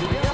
Yeah.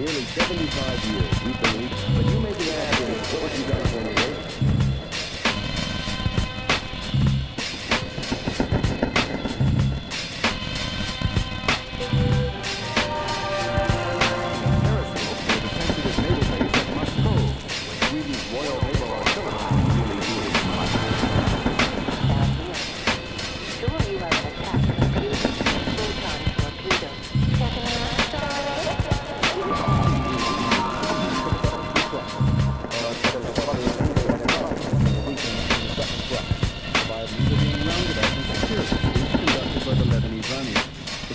nearly 75 years, we believe, but you may be asking, what would you guys want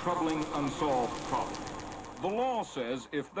troubling unsolved problem. The law says if